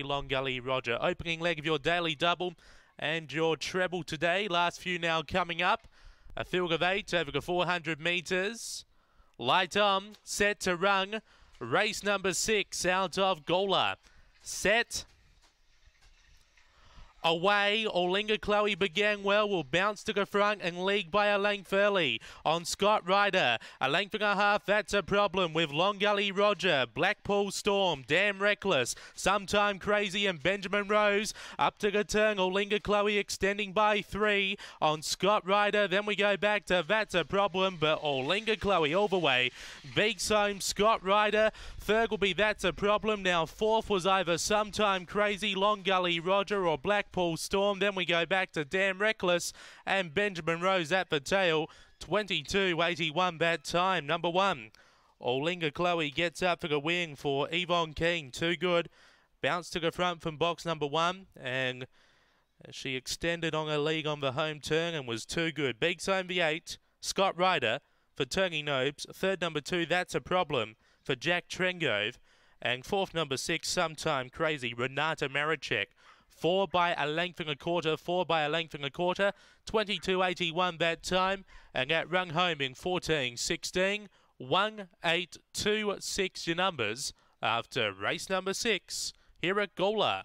Long Gully Roger. Opening leg of your daily double and your treble today. Last few now coming up. A field of eight over the 400 metres. Light on, set to run. Race number six out of Gawler. Set Away, Olinga Chloe began well, will bounce to the front and lead by a length early. On Scott Ryder, a length and a half, that's a problem with Long Gully Roger, Blackpool Storm, Damn Reckless, Sometime Crazy and Benjamin Rose. Up to the turn, Olinga Chloe extending by three. On Scott Ryder, then we go back to That's a Problem, but Olinga Chloe all the way. Beaks home Scott Ryder. Third will be That's a Problem. Now fourth was either Sometime Crazy, Long Gully Roger or Black Blackpool Storm. Then we go back to Damn Reckless and Benjamin Rose at the tail. 22.81 that time. Number one, Olinga Chloe gets up for the wing for Yvonne King. Too good. Bounce to the front from box number one and she extended on her lead on the home turn and was too good. Big home the eight. Scott Ryder for Tony Nobes. Third number two, that's a problem for Jack Trengove. And fourth number six, sometime crazy, Renata Maricek. Four by a length and a quarter, four by a length and a quarter, 22.81 that time, and that rung home in 14.16, 1.826 your numbers after race number six. Here at Gawler.